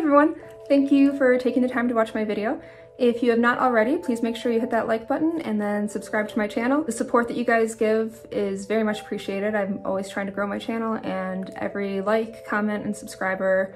everyone! Thank you for taking the time to watch my video. If you have not already, please make sure you hit that like button and then subscribe to my channel. The support that you guys give is very much appreciated. I'm always trying to grow my channel and every like, comment, and subscriber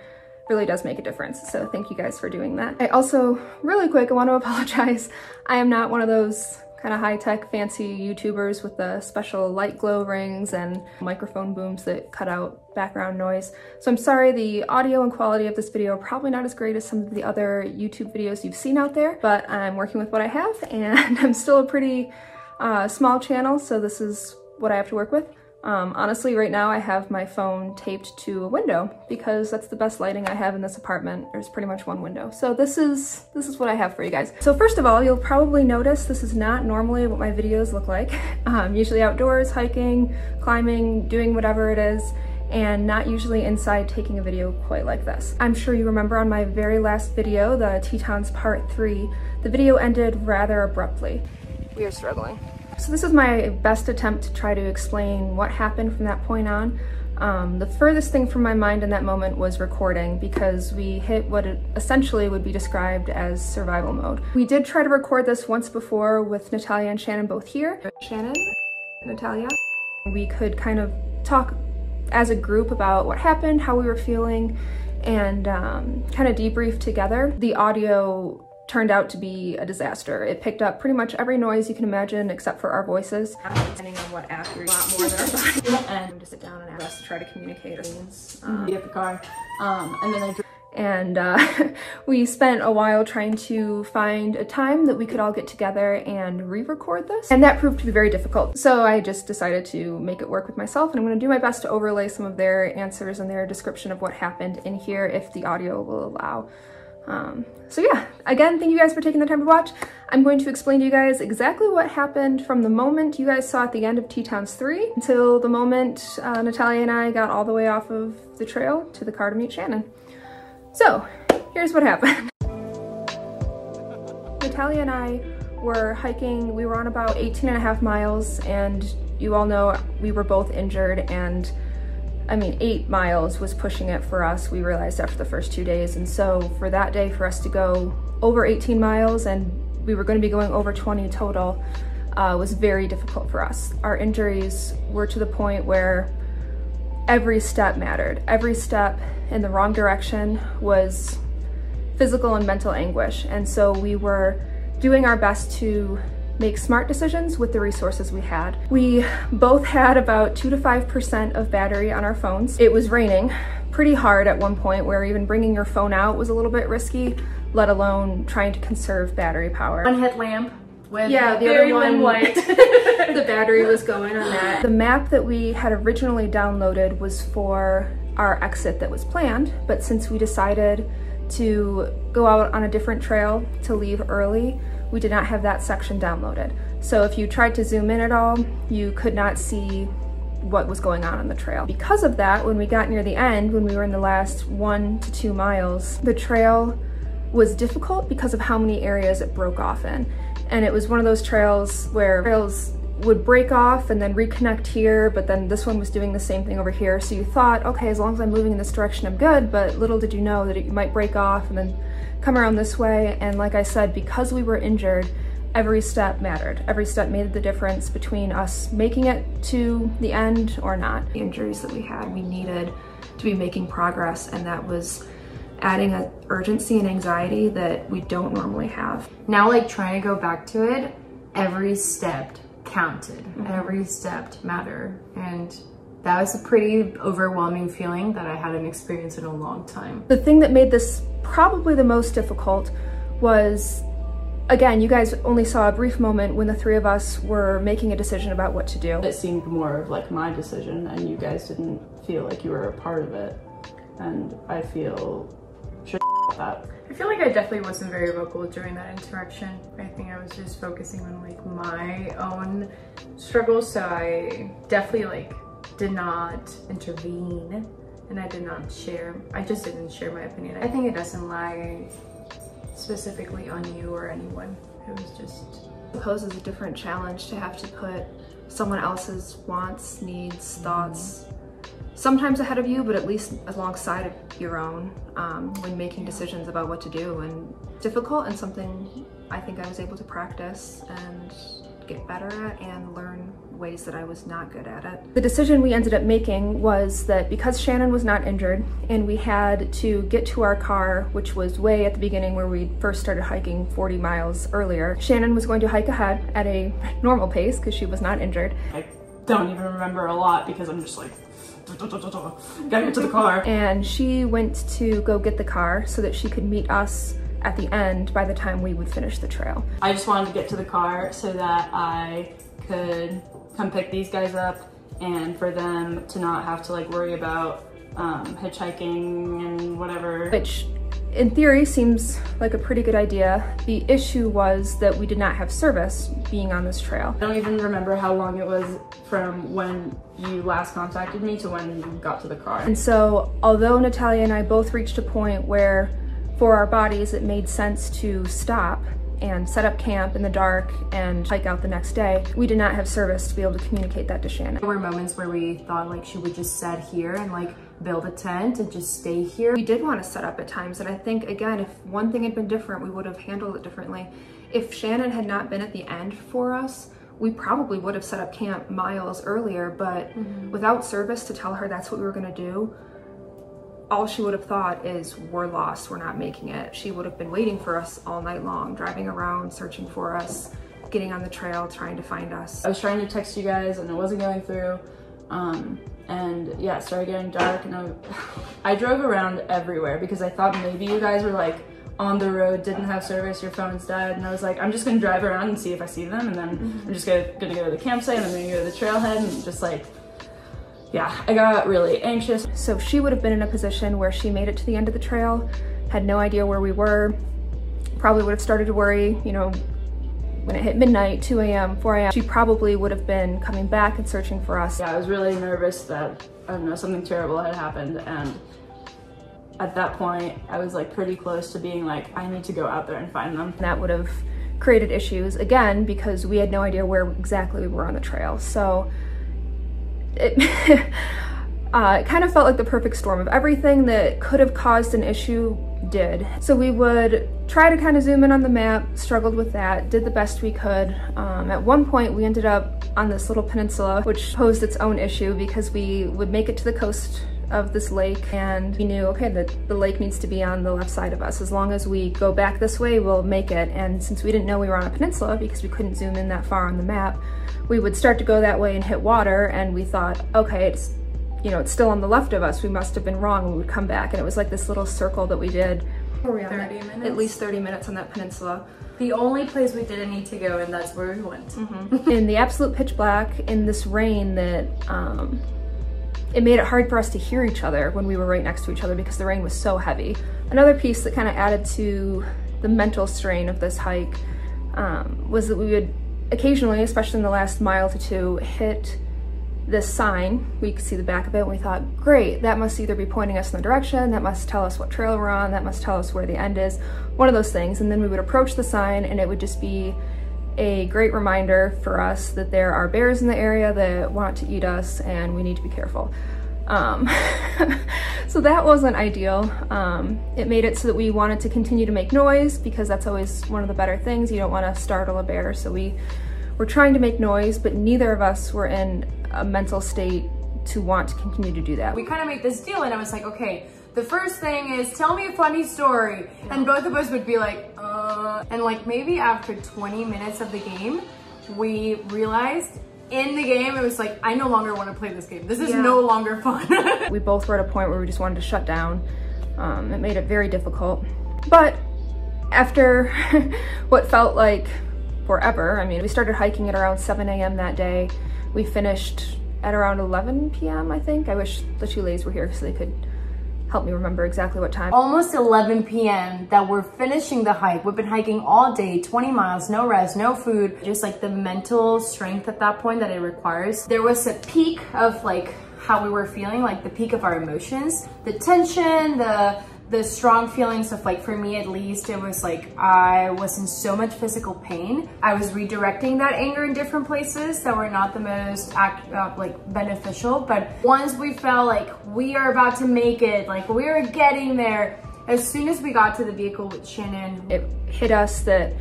really does make a difference. So thank you guys for doing that. I also, really quick, I want to apologize. I am not one of those kind of high-tech fancy YouTubers with the special light glow rings and microphone booms that cut out background noise. So I'm sorry the audio and quality of this video are probably not as great as some of the other YouTube videos you've seen out there, but I'm working with what I have and I'm still a pretty uh, small channel, so this is what I have to work with. Um, honestly, right now I have my phone taped to a window because that's the best lighting I have in this apartment. There's pretty much one window. So this is, this is what I have for you guys. So first of all, you'll probably notice this is not normally what my videos look like. Um, usually outdoors, hiking, climbing, doing whatever it is and not usually inside taking a video quite like this. I'm sure you remember on my very last video, the Tetons part three, the video ended rather abruptly. We are struggling. So this is my best attempt to try to explain what happened from that point on. Um, the furthest thing from my mind in that moment was recording because we hit what essentially would be described as survival mode. We did try to record this once before with Natalia and Shannon both here. Shannon, Natalia. We could kind of talk as a group about what happened, how we were feeling, and um, kind of debrief together. The audio turned out to be a disaster. It picked up pretty much every noise you can imagine except for our voices. Depending on what app you're a lot more than our body. and to sit down and ask to try to communicate things. Um, get the car. Um, and then I and uh, we spent a while trying to find a time that we could all get together and re-record this and that proved to be very difficult so I just decided to make it work with myself and I'm going to do my best to overlay some of their answers and their description of what happened in here if the audio will allow. Um, so yeah, again, thank you guys for taking the time to watch. I'm going to explain to you guys exactly what happened from the moment you guys saw at the end of Tetons 3 until the moment uh, Natalia and I got all the way off of the trail to the car to meet Shannon. So, here's what happened. Natalia and I were hiking, we were on about 18 and a half miles and you all know we were both injured and I mean, eight miles was pushing it for us, we realized after the first two days. And so for that day, for us to go over 18 miles and we were gonna be going over 20 total, uh, was very difficult for us. Our injuries were to the point where every step mattered. Every step in the wrong direction was physical and mental anguish. And so we were doing our best to make smart decisions with the resources we had. We both had about 2 to 5% of battery on our phones. It was raining pretty hard at one point where even bringing your phone out was a little bit risky, let alone trying to conserve battery power. One headlamp with yeah, the very other one, light. the battery was going on that. The map that we had originally downloaded was for our exit that was planned, but since we decided to go out on a different trail to leave early, we did not have that section downloaded. So if you tried to zoom in at all, you could not see what was going on on the trail. Because of that, when we got near the end, when we were in the last one to two miles, the trail was difficult because of how many areas it broke off in. And it was one of those trails where trails would break off and then reconnect here, but then this one was doing the same thing over here. So you thought, okay, as long as I'm moving in this direction, I'm good, but little did you know that it might break off and then come around this way. And like I said, because we were injured, every step mattered. Every step made the difference between us making it to the end or not. The injuries that we had, we needed to be making progress and that was adding an urgency and anxiety that we don't normally have. Now like trying to go back to it, every step counted. Mm -hmm. Every step mattered. And that was a pretty overwhelming feeling that I hadn't experienced in a long time. The thing that made this probably the most difficult was again, you guys only saw a brief moment when the three of us were making a decision about what to do. It seemed more of like my decision and you guys didn't feel like you were a part of it. And I feel shit about that. I feel like I definitely wasn't very vocal during that interaction. I think I was just focusing on like my own struggles. So I definitely like did not intervene and I did not share, I just didn't share my opinion. I think it doesn't lie specifically on you or anyone. It was just... Poses a different challenge to have to put someone else's wants, needs, thoughts sometimes ahead of you, but at least alongside of your own um, when making decisions about what to do. And difficult and something I think I was able to practice and get better at and learn ways that I was not good at it. The decision we ended up making was that because Shannon was not injured and we had to get to our car, which was way at the beginning where we first started hiking 40 miles earlier, Shannon was going to hike ahead at a normal pace because she was not injured. I don't even remember a lot because I'm just like, gotta get to the car. And she went to go get the car so that she could meet us at the end by the time we would finish the trail. I just wanted to get to the car so that I could come pick these guys up and for them to not have to like worry about um, hitchhiking and whatever. Which in theory seems like a pretty good idea. The issue was that we did not have service being on this trail. I don't even remember how long it was from when you last contacted me to when you got to the car. And so although Natalia and I both reached a point where for our bodies it made sense to stop and set up camp in the dark and hike out the next day. We did not have service to be able to communicate that to Shannon. There were moments where we thought like she would just set here and like build a tent and just stay here. We did want to set up at times and I think again if one thing had been different we would have handled it differently. If Shannon had not been at the end for us we probably would have set up camp miles earlier but mm -hmm. without service to tell her that's what we were going to do all she would have thought is we're lost, we're not making it. She would have been waiting for us all night long, driving around, searching for us, getting on the trail, trying to find us. I was trying to text you guys and it wasn't going through. Um, and yeah, it started getting dark and I, I drove around everywhere because I thought maybe you guys were like on the road, didn't have service, your phone's dead. And I was like, I'm just gonna drive around and see if I see them. And then mm -hmm. I'm just gonna, gonna go to the campsite, I'm gonna go to the trailhead and just like yeah, I got really anxious. So she would have been in a position where she made it to the end of the trail, had no idea where we were, probably would have started to worry, you know, when it hit midnight, 2 a.m., 4 a.m., she probably would have been coming back and searching for us. Yeah, I was really nervous that, I don't know, something terrible had happened and at that point, I was like pretty close to being like, I need to go out there and find them. That would have created issues, again, because we had no idea where exactly we were on the trail. So it, uh, it kind of felt like the perfect storm of everything that could have caused an issue did. So we would try to kind of zoom in on the map, struggled with that, did the best we could. Um, at one point we ended up on this little peninsula, which posed its own issue because we would make it to the coast of this lake and we knew, okay, that the lake needs to be on the left side of us. As long as we go back this way, we'll make it. And since we didn't know we were on a peninsula because we couldn't zoom in that far on the map, we would start to go that way and hit water and we thought, okay, it's, you know, it's still on the left of us. We must have been wrong. We would come back and it was like this little circle that we did. we 30 minutes? At least 30 minutes on that peninsula. The only place we didn't need to go and that's where we went. Mm -hmm. in the absolute pitch black, in this rain that, um, it made it hard for us to hear each other when we were right next to each other because the rain was so heavy. Another piece that kind of added to the mental strain of this hike um, was that we would occasionally, especially in the last mile to two, hit this sign. We could see the back of it and we thought, great, that must either be pointing us in the direction, that must tell us what trail we're on, that must tell us where the end is, one of those things. And then we would approach the sign and it would just be a great reminder for us that there are bears in the area that want to eat us and we need to be careful. Um, so that wasn't ideal. Um, it made it so that we wanted to continue to make noise because that's always one of the better things. You don't want to startle a bear. So we were trying to make noise, but neither of us were in a mental state to want to continue to do that. We kind of made this deal and I was like, okay, the first thing is tell me a funny story. And both of us would be like, uh, and like maybe after 20 minutes of the game, we realized in the game, it was like, I no longer want to play this game. This is yeah. no longer fun. we both were at a point where we just wanted to shut down. Um, it made it very difficult. But after what felt like forever, I mean, we started hiking at around 7 a.m. that day. We finished at around 11 p.m., I think. I wish the two ladies were here so they could help me remember exactly what time. Almost 11 p.m. that we're finishing the hike. We've been hiking all day, 20 miles, no rest, no food. Just like the mental strength at that point that it requires. There was a peak of like how we were feeling, like the peak of our emotions, the tension, the the strong feelings of like, for me at least, it was like I was in so much physical pain. I was redirecting that anger in different places that were not the most act, uh, like beneficial. But once we felt like we are about to make it, like we are getting there, as soon as we got to the vehicle with Shannon, it hit us that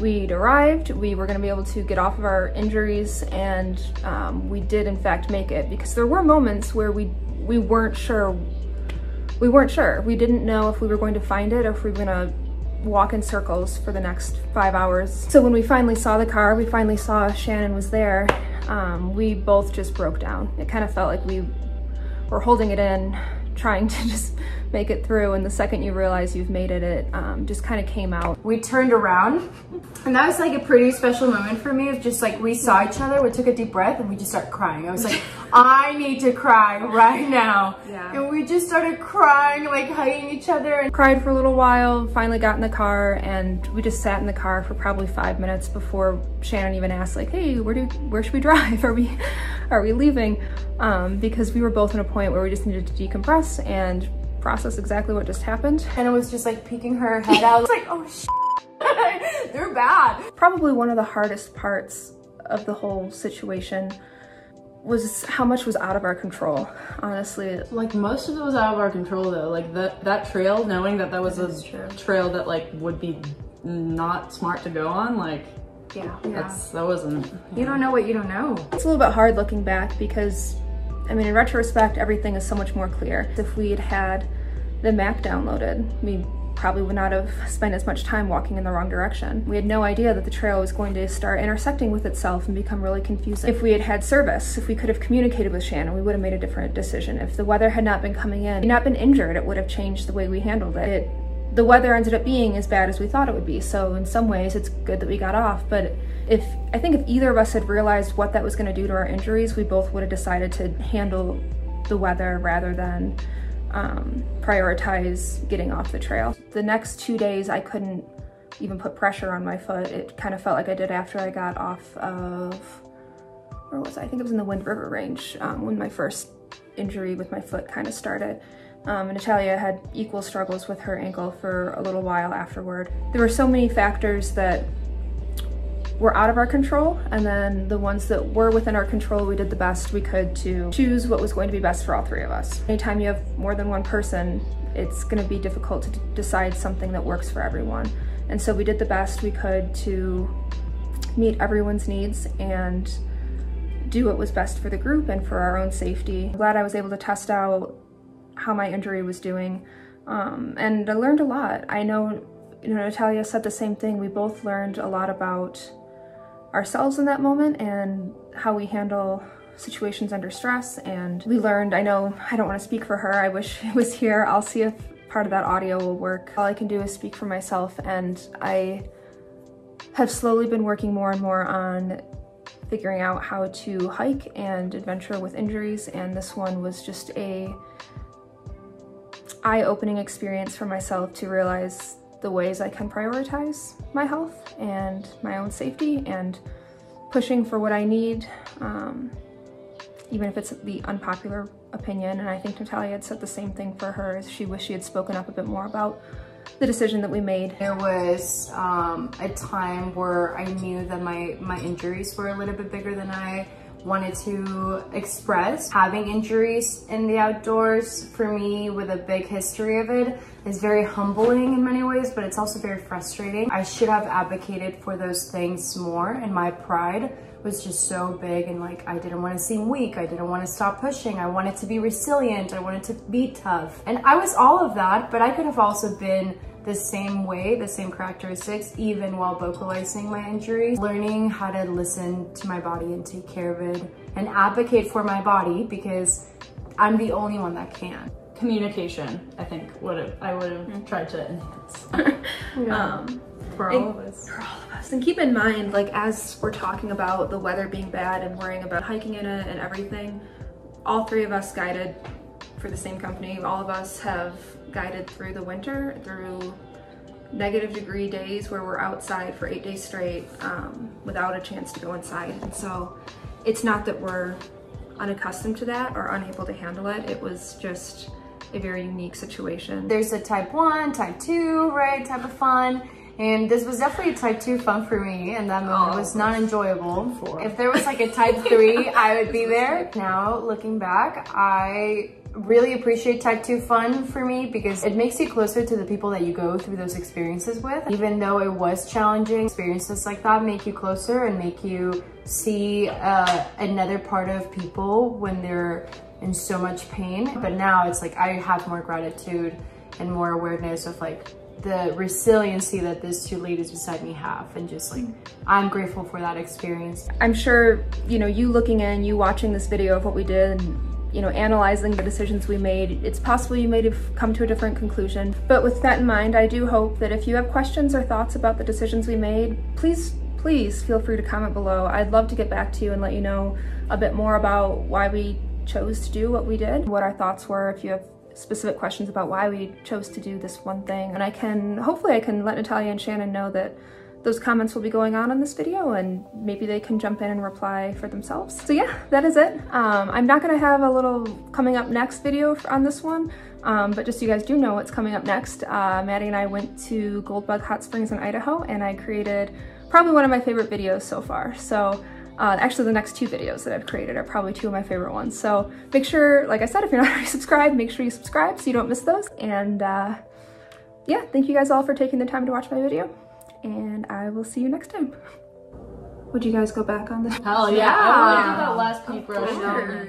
we'd arrived, we were gonna be able to get off of our injuries and um, we did in fact make it because there were moments where we, we weren't sure we weren't sure. We didn't know if we were going to find it or if we were gonna walk in circles for the next five hours. So when we finally saw the car, we finally saw Shannon was there, um, we both just broke down. It kind of felt like we were holding it in, trying to just make it through and the second you realize you've made it, it um, just kind of came out. We turned around and that was like a pretty special moment for me of just like we saw each other, we took a deep breath and we just started crying. I was like, I need to cry right now. Yeah. And we just started crying, like hugging each other. And Cried for a little while, finally got in the car and we just sat in the car for probably five minutes before Shannon even asked like, hey, where do where should we drive? Are we are we leaving? Um, because we were both in a point where we just needed to decompress and process exactly what just happened. and it was just like peeking her head out. Like, oh they're bad. Probably one of the hardest parts of the whole situation was how much was out of our control, honestly. Like most of it was out of our control though. Like that that trail, knowing that that was a trail that like would be not smart to go on, like Yeah. that's that wasn't. You don't know what you don't know. It's a little bit hard looking back because, I mean, in retrospect, everything is so much more clear. If we had had the map downloaded, we probably would not have spent as much time walking in the wrong direction. We had no idea that the trail was going to start intersecting with itself and become really confusing. If we had had service, if we could have communicated with Shannon, we would have made a different decision. If the weather had not been coming in, not been injured, it would have changed the way we handled it. it the weather ended up being as bad as we thought it would be. So in some ways it's good that we got off, but if I think if either of us had realized what that was going to do to our injuries, we both would have decided to handle the weather rather than um, prioritize getting off the trail. The next two days I couldn't even put pressure on my foot. It kind of felt like I did after I got off of, where was I? I think it was in the Wind River Range um, when my first injury with my foot kind of started. Um, Natalia had equal struggles with her ankle for a little while afterward. There were so many factors that were out of our control and then the ones that were within our control we did the best we could to choose what was going to be best for all three of us. Anytime you have more than one person it's going to be difficult to decide something that works for everyone and so we did the best we could to meet everyone's needs and do what was best for the group and for our own safety. I'm glad I was able to test out how my injury was doing um, and I learned a lot. I know you know Natalia said the same thing. We both learned a lot about ourselves in that moment and how we handle situations under stress. And we learned, I know I don't want to speak for her. I wish it was here. I'll see if part of that audio will work. All I can do is speak for myself. And I have slowly been working more and more on figuring out how to hike and adventure with injuries. And this one was just a eye-opening experience for myself to realize the ways I can prioritize my health and my own safety and pushing for what I need, um, even if it's the unpopular opinion. And I think Natalia had said the same thing for her. She wished she had spoken up a bit more about the decision that we made. There was um, a time where I knew that my, my injuries were a little bit bigger than I wanted to express. Having injuries in the outdoors for me with a big history of it is very humbling in many ways, but it's also very frustrating. I should have advocated for those things more and my pride was just so big and like I didn't want to seem weak. I didn't want to stop pushing. I wanted to be resilient. I wanted to be tough. And I was all of that, but I could have also been the same way, the same characteristics, even while vocalizing my injuries. Learning how to listen to my body and take care of it and advocate for my body because I'm the only one that can. Communication, I think, would have I would have tried to enhance. Um, For And- all of us. for all of us. And keep in mind, like as we're talking about the weather being bad and worrying about hiking in it and everything, all three of us guided for the same company. All of us have guided through the winter, through negative degree days where we're outside for eight days straight um, without a chance to go inside. And so it's not that we're unaccustomed to that or unable to handle it. It was just a very unique situation. There's a type one, type two, right, type of fun. And this was definitely a type two fun for me and that moment Oh, was not enjoyable. If there was like a type three, I would be there. Now looking back, I really appreciate type 2 fun for me because it makes you closer to the people that you go through those experiences with. Even though it was challenging, experiences like that make you closer and make you see uh, another part of people when they're in so much pain. But now it's like I have more gratitude and more awareness of like the resiliency that these two ladies beside me have and just like I'm grateful for that experience. I'm sure, you know, you looking in, you watching this video of what we did and you know, analyzing the decisions we made, it's possible you may have come to a different conclusion. But with that in mind, I do hope that if you have questions or thoughts about the decisions we made, please, please feel free to comment below. I'd love to get back to you and let you know a bit more about why we chose to do what we did, what our thoughts were, if you have specific questions about why we chose to do this one thing. And I can, hopefully I can let Natalia and Shannon know that those comments will be going on in this video and maybe they can jump in and reply for themselves. So yeah, that is it. Um, I'm not gonna have a little coming up next video on this one, um, but just so you guys do know what's coming up next, uh, Maddie and I went to Goldbug Hot Springs in Idaho and I created probably one of my favorite videos so far. So uh, actually the next two videos that I've created are probably two of my favorite ones. So make sure, like I said, if you're not already subscribed, make sure you subscribe so you don't miss those. And uh, yeah, thank you guys all for taking the time to watch my video and I will see you next time. Would you guys go back on this? Hell yeah, Yeah. I want to do that last paintbrush. course.